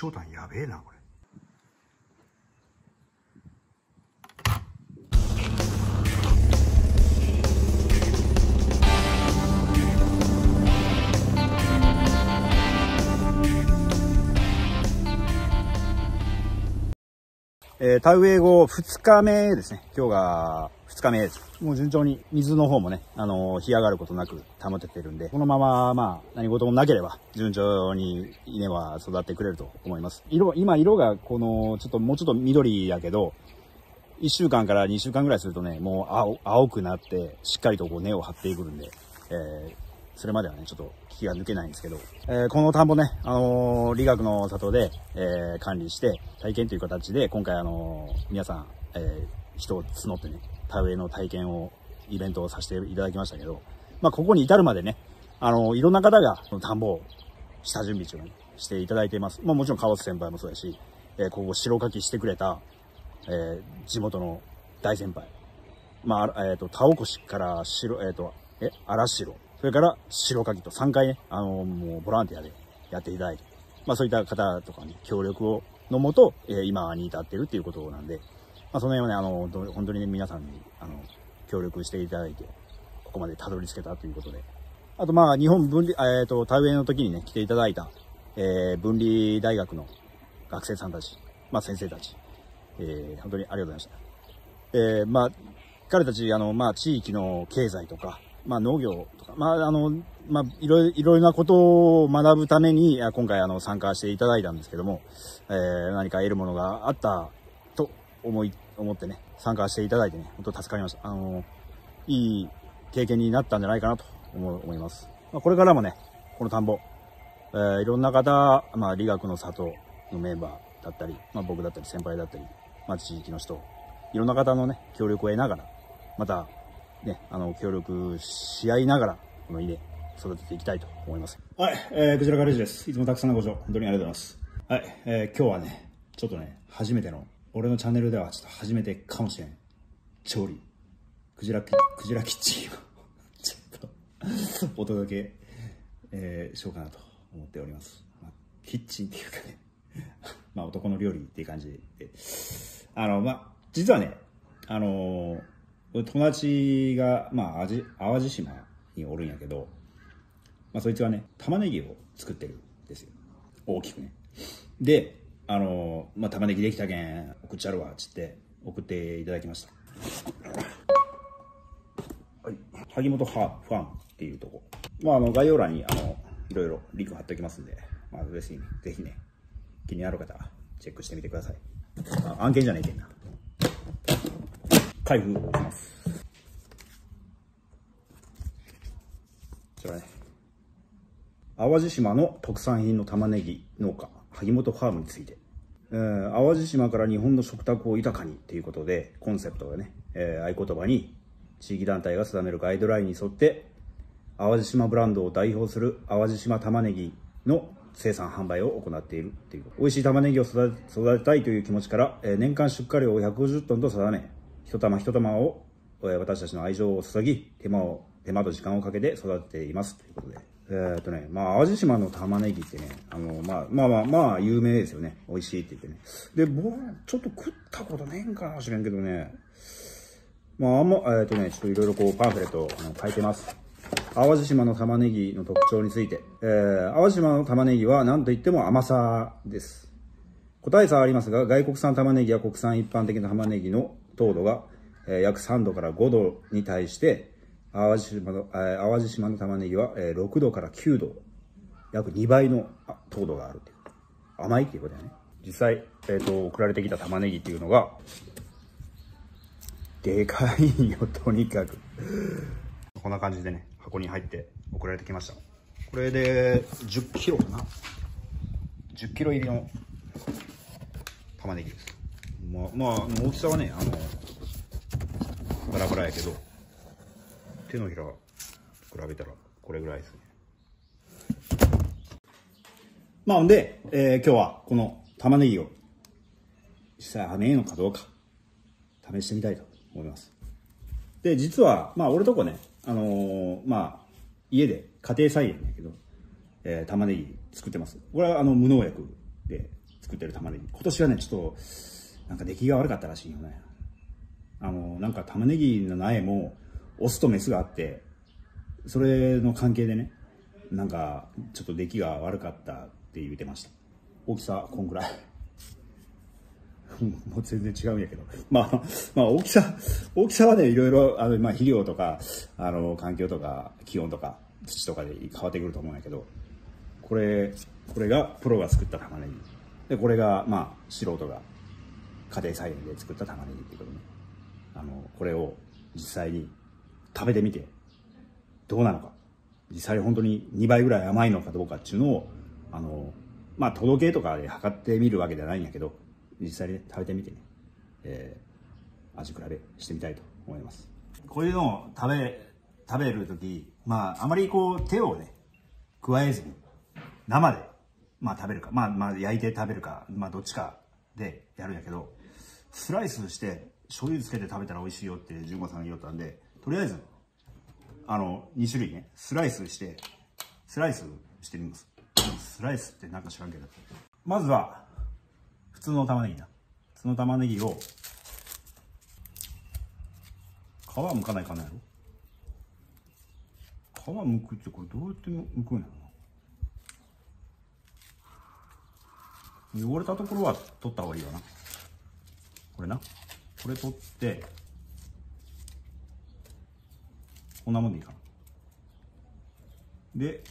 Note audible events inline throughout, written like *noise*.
長炭やべえな、これ。えー、田植え後2日目ですね。今日が2日目です。もう順調に水の方もね、あのー、干上がることなく保ててるんで、このまま、まあ、何事もなければ、順調に稲は育ってくれると思います。色、今色がこの、ちょっともうちょっと緑やけど、1週間から2週間ぐらいするとね、もう青青くなって、しっかりとこう根を張ってくるんで、えーそれまではね、ちょっと気が抜けないんですけど、えー、この田んぼね、あのー、理学の里で、えー、管理して、体験という形で、今回あの皆さん、え人を募ってね、田植えの体験を、イベントをさせていただきましたけど、まあ、ここに至るまでね、あのいろんな方が、田んぼを下準備中にしていただいています。まあ、もちろん川津先輩もそうだし、えここ白かきしてくれた、え地元の大先輩。まあ、えっ、と、田起こしから白、えっ、と、え、荒白。それから白かきと3回ね、あの、もうボランティアでやっていただいて、まあそういった方とかに協力を、のもと、えー、今に至ってるっていうことなんで、まあその辺はね、あの、本当にね、皆さんに、あの、協力していただいて、ここまでたどり着けたということで。あとまあ、日本分離、えっ、ー、と、田植えの時にね、来ていただいた、えー、分離大学の学生さんたち、まあ先生たち、えー、本当にありがとうございました。えー、まあ、彼たち、あの、まあ、地域の経済とか、まあ、農業とか、まあ、あの、まあ、いろいろなことを学ぶために、今回あの参加していただいたんですけども、えー、何か得るものがあった思い、思ってね、参加していただいてね、本当助かりました。あの、いい経験になったんじゃないかなと思います。まあ、これからもね、この田んぼ、えー、いろんな方、まあ、理学の里のメンバーだったり、まあ、僕だったり先輩だったり、まあ、地域の人、いろんな方のね、協力を得ながら、また、ね、あの、協力し合いながら、この稲、育てていきたいと思います。はい、えー、こちらがレジです。いつもたくさんのご視聴、本当にありがとうございます。はい、えー、今日はね、ちょっとね、初めての、俺のチャンネルではちょっと初めてかもしれん、調理、クジラ、クジラキッチンを *laughs* ちょっと、お届け、えー、しようかなと思っております。まあ、キッチンっていうかね、*laughs* まあ男の料理っていう感じで、あの、まあ、実はね、あのー友達が、まあ、淡路島におるんやけど、まあ、そいつはね、玉ねぎを作ってるんですよ。大きくね。で、あの、まあ、玉ねぎできたけん、送っちゃるわ、つって送っていただきました。はい。萩本ハファンっていうとこ。まあ、あの、概要欄に、あの、いろいろリンク貼っておきますんで、まあ、ぜひ、ぜひね、気になる方はチェックしてみてください。あ案件じゃないけんな。開封します。こちらね。淡路島の特産品の玉ねぎ農家、萩本ファームについて。えー、淡路島から日本の食卓を豊かにということで、コンセプトがね、えー、合言葉に、地域団体が定めるガイドラインに沿って、淡路島ブランドを代表する淡路島玉ねぎの生産販売を行っているっていう。美味しい玉ねぎを育てたいという気持ちから、えー、年間出荷量を150トンと定め、一玉一玉を私たちの愛情を注ぎ、手間を、手間と時間をかけて育てています。ということで。えー、っとね、まあ、淡路島の玉ねぎってね、あの、まあ、まあまあ、まあ、有名ですよね。美味しいって言ってね。で、僕、ちょっと食ったことねえんかもしれんけどね、まあ、あんま、えー、っとね、ちょっといろいろこう、パンフレットあの書いてます。淡路島の玉ねぎの特徴について。えー、淡路島の玉ねぎは何と言っても甘さです。答え差はありますが、外国産玉ねぎや国産一般的な玉ねぎの糖度が、えー、約3度から5度に対して、淡路島の、淡路島の玉ねぎは、6度から9度、約2倍の糖度があるという。甘いっていうことだよね。実際、えっ、ー、と、送られてきた玉ねぎっていうのが、でかいよ、*laughs* とにかく。こんな感じでね、箱に入って送られてきました。これで10キロかな ?10 キロ入りの玉ねぎです。まあ、まあ、大きさはね、あの、バラバラやけど、手のひら比べたらこれぐらいですね。まあ、んで、えー、今日はこの玉ねぎを実際跳ねえのかどうか試してみたいと思います。で、実は、まあ、俺とこね、あのー、まあ、家で家庭菜園だけど、えー、玉ねぎ作ってます。これはあの無農薬で作ってる玉ねぎ。今年はね、ちょっと、なんか出来が悪かったらしいよね。あの、なんか玉ねぎの苗も、オスとメスがあって、それの関係でね、なんか、ちょっと出来が悪かったって言ってました。大きさ、こんくらい？*laughs* もう全然違うんやけど。まあ、まあ、大きさ、大きさはね、いろいろ、あの、まあ、肥料とか、あの、環境とか、気温とか、土とかで変わってくると思うんやけど、これ、これがプロが作った玉ねぎ。で、これが、まあ、素人が家庭菜園で作った玉ねぎっていうことね。あの、これを実際に食べてみて、どうなのか。実際本当に2倍ぐらい甘いのかどうかっていうのを、あの、まあ、届けとかで測ってみるわけじゃないんやけど、実際にね、食べてみてね、えー、味比べしてみたいと思います。こういうのを食べ、食べるとき、まあ、あまりこう、手をね、加えずに、生で、まあ食べるか、まあ、まあ焼いて食べるか、まあどっちかでやるんやけど、スライスして、醤油つけて食べたら美味しいよって純子さんが言おったんで、とりあえず、あの、2種類ね、スライスして、スライスしてみます。スライスってなんか知らんけど。まずは、普通の玉ねぎな。普通の玉ねぎを、皮むかないかなやろ皮むくってこれどうやってむくんやろ汚れたところは取った方がいいわな。これな。これ取って、こんなもんでいいかな。で、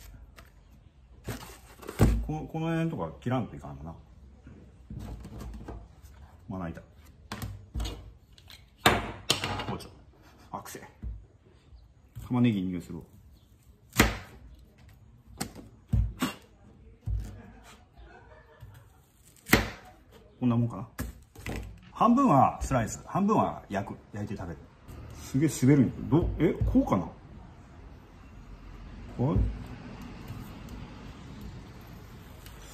この、この辺とか切らんといかんのな。まな板。包丁。アクセ。玉ねぎに匂いするこんなもんかな。半分はスライス、半分は焼く、焼いて食べる。すげえ滑るんど、え、こうかな？これ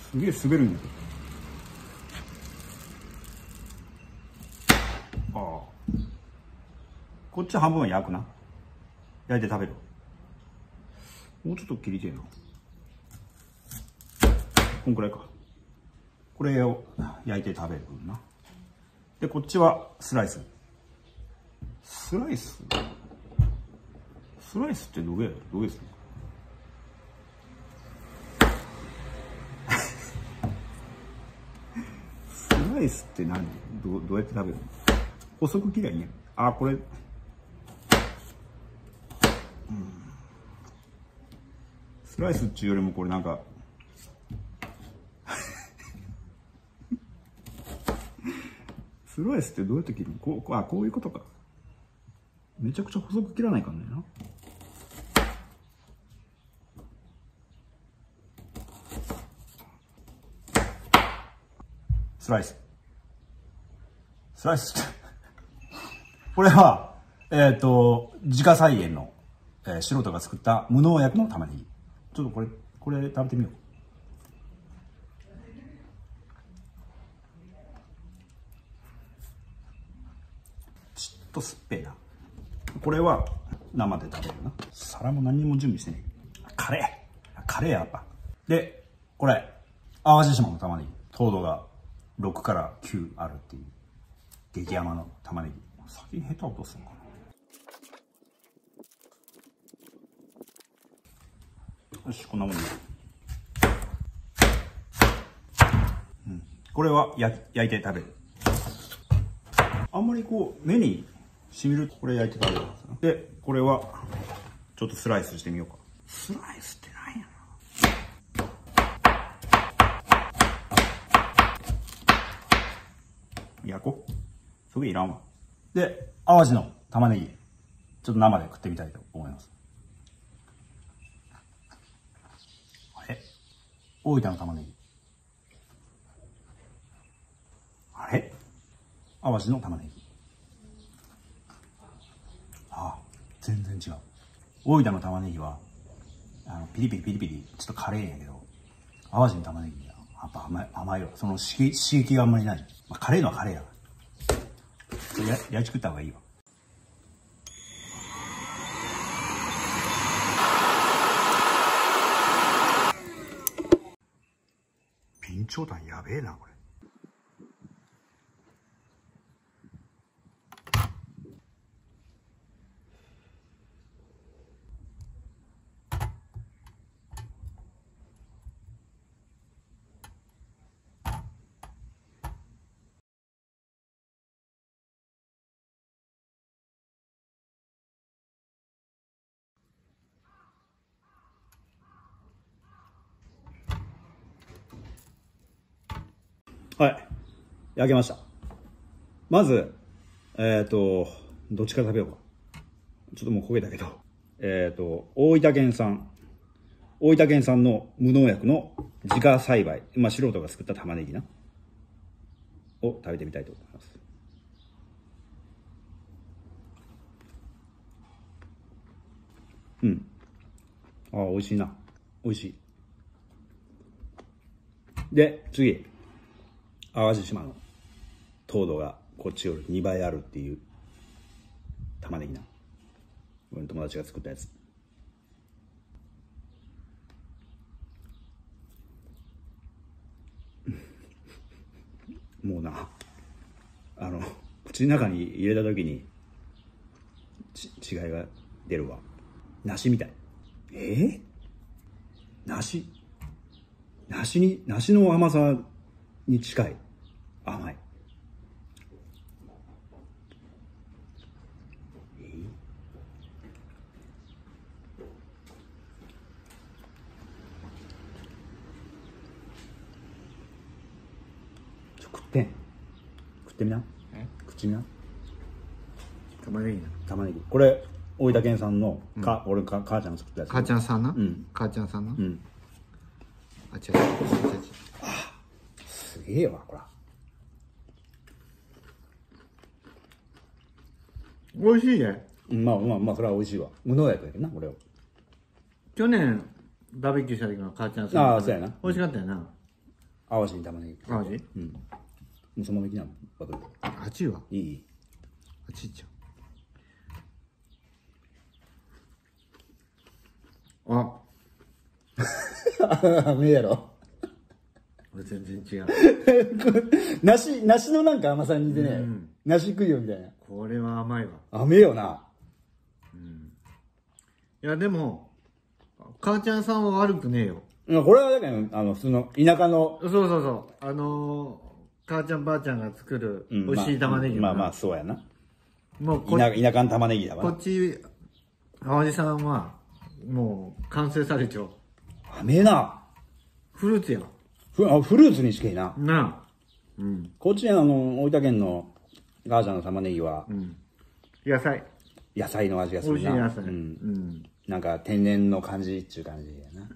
すげえ滑るん。ああ。こっち半分は焼くな。焼いて食べる。もうちょっと切りてえな。こんくらいか。これを焼いて食べるな。で、こっちはスライス。スライス。スライスってどげ、どげすかライスって何？どどうやって食べるの？細く切りゃいいやあ、これ。うん。スライスっていうよりもこれなんか、*laughs* スライスってどうやって切るの？こう、あ、こういうことか。めちゃくちゃ細く切らないかんねな。スライス。スライス *laughs* これは、えっ、ー、と、自家菜園の、えー、素人が作った無農薬の玉ねぎ。ちょっとこれ、これ食べてみよう。ちっと酸っぱいな。これは生で食べるな。皿も何も準備してねカレー。カレーやっぱ。で、これ、淡路島の玉ねぎ。糖度が6から9あるっていう。激甘の玉ねぎ先にヘタ落とすのかなよしこんなもんね、うん、これは焼焼いて食べるあんまりこう目にしみるこれ焼いて食べるでこれはちょっとスライスしてみようかスライスって何や焼こうそれいらんわ。で、淡路の玉ねぎ、ちょっと生で食ってみたいと思います。あれ？大分の玉ねぎ。あれ？淡路の玉ねぎ。ああ、全然違う。大分の玉ねぎは、あの、ピリピリピリピリ、ちょっとカレーやけど、淡路の玉ねぎは、やっぱ甘い、甘いよ。その刺激刺激があんまりない。まあ、カレーのはカレーやから。焼き作った方がいいわ備長炭やべえなこれはい。焼けました。まず、えっ、と、どっちから食べようか。ちょっともう焦げたけど。えっ、と、大分県産。大分県産の無農薬の自家栽培。まあ、素人が作った玉ねぎな。を食べてみたいと思います。うん。ああ、美味しいな。美味しい。で、次。淡路島の糖度がこっちより2倍あるっていう玉ねぎな。俺の友達が作ったやつ。*laughs* もうな、あの、口の中に入れた時に、ち、違いが出るわ。梨みたい。え？ー、梨？梨に、梨の甘さに近い。甘い。食ってん。食ってみな。え？食ってみな。玉ねぎな。玉ねぎ。これ大分県産のか、俺か母ちゃんが作ったやつ。母ちゃんさんな、ん。母ちゃんさんな、うん。あ違う。違う。違う。違うすげえわこら美味しいね。うんまあまあまあそれは美味しいわ。無農薬やけどな俺は。去年バーベキューした時の母ちゃんさんああそうやな。美味しかったよな。淡路に玉ねぎ。淡路？うん。もうそのままいきなバトル。あっちは？いい。あっちゃう。あ。*laughs* 甘いやろ全然違う。*laughs* 梨梨のなんか甘さに似てね、梨食いよみたいな。これは甘いわ。甘いよな。いやでも母ちゃんさんは悪くねえよ。まあこれはだからあの普通の田舎の、そうそうそう。あのー、母ちゃんばあちゃんが作るうん美味しい玉ねぎまあまあまああそうやな。もうこ田田舎の玉ねぎだわ。こっち淡路さんはもう完成されちゃう。甘えな。フルーツやフあフルーツにしけいななあ。うん。こっちあの大分県の母ちゃんの玉ねぎは。うん。野菜。野菜の味がす美るな。味しい野菜。う、うん。んなんか天然の感じっちゅう感じやな。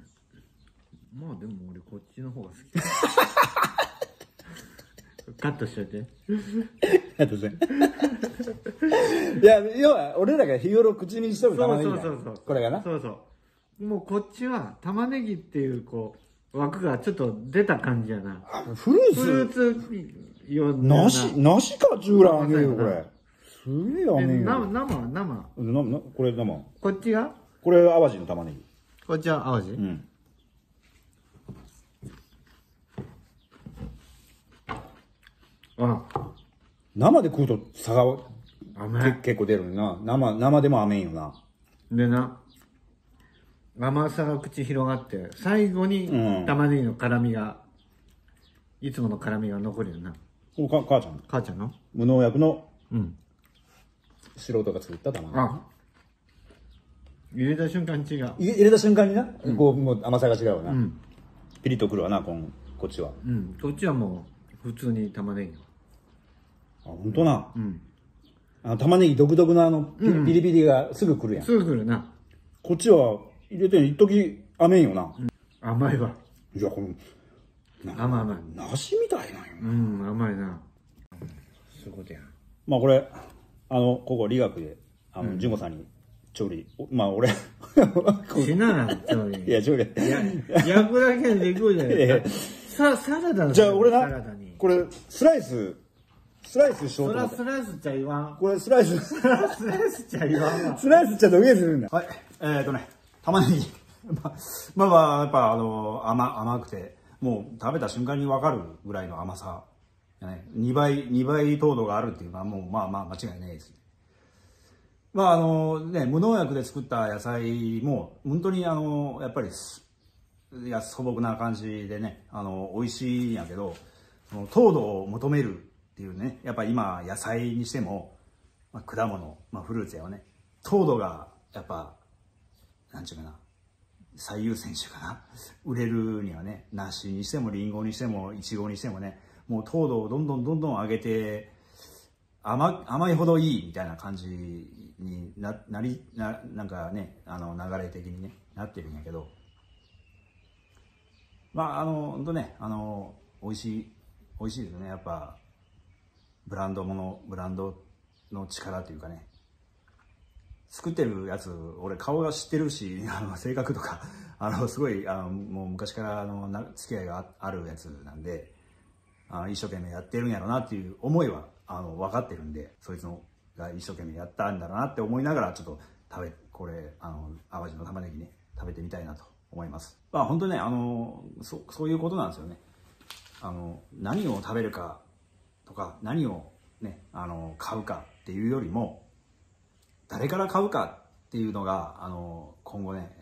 まあでも俺こっちの方が好き。*laughs* カットしといて。あとねいや要は俺らが日頃口にしとる玉ねぎだそうそうそうそう。これがな。そうそう。もうこっちは玉ねぎっていうこう枠がちょっと出た感じやな。フルフルーツーツような。梨？梨かっちゅうぐらい甘いよこれすげえ甘いえよ生生。生ななこれ生？こっちが？これ淡路の玉ねぎ。こっちは淡路、うん。あ。生で食うと差が結構出るな。生生でも甘いんよな。でな甘さが口広がって最後にうん。玉ねぎの辛みが、いつもの辛みが残るよな。か母ちゃん。母ちゃんの？無農薬のうん。素人が作った玉ねあ。入れた瞬間違う。ぎ入れた瞬間にな、こうもう甘さが違うわな、うん。ピリッとくるわなこんこっちは。うん。こっちはもう普通に玉ねぎ。あ本当な。うん。あの玉ねぎ独特のあのピ,、リピリがすぐくるやん。すぐ来るな。こっちは入れてん一時甘いんよな、甘いわ。いやこのな甘い甘い。梨みたいなんようん甘いな。そういうことやまあこれあのここ理学であの純子さんに調理。おまあ俺 *laughs* しな調理。いや調理。いや焼くだけでできるじゃないですか。さサラダのじゃあ俺サラなダに。これスライススライスしようそらと思って。スライスちゃ言わん。これスライス。スライスちゃ言わんわ。スライスちゃどげするんだはい。えー、とね玉ねぎまあまあまあやっぱあの甘甘くてもう食べた瞬間に分かるぐらいの甘さ、ね、2倍2倍糖度があるっていうのはもうまあまあ間違いないですまああのね無農薬で作った野菜も本当にあのやっぱりいや素朴な感じでねあの美味しいんやけどその糖度を求めるっていうねやっぱ今野菜にしても、まあ、果物、まあ、フルーツやわね。糖度がやっぱなんちゅうかな。最優先種かな。売れるにはね梨にしてもリンゴにしてもイチゴにしてもねもう糖度をどんどんどんどん上げて、甘甘いほどいいみたいな感じにななりななんかねあの流れ的にねなってるんやけど。まああの本当ねあの美味しい美味しいですよね。やっぱブランドものブランドの力というかね。作ってるやつ俺顔が知ってるし *laughs* あの性格とか *laughs* あのすごいあのもう昔からの付き合いがあるやつなんであ一生懸命やってるんやろうなっていう思いはあの分かってるんでそいつのが一生懸命やったんだろうなって思いながらちょっと食べこれあの淡路の玉ねぎね食べてみたいなと思います。まあ本当ねあのそそういうことなんですよね。あの何を食べるかとか何をねあの買うかっていうよりも誰から買うかっていうのがあの今後ね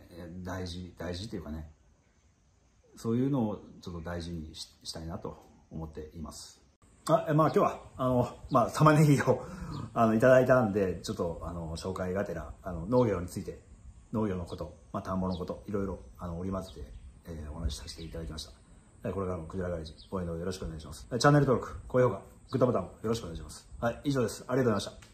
大事大事っていうかねそういうのをちょっと大事にししたいなと思っています。あまあ今日はあの、まあ、玉ねぎをあのいただいたんでちょっとあの紹介がてらあの農業について農業のこと、まあ、田んぼのこといろいろあの織り交ぜて、えー、お話しさせていただきました。これからもクジラガレージ応援のよろしくお願いします。チャンネル登録高評価グッドボタンもよろしくお願いします。はい以上です。ありがとうございました。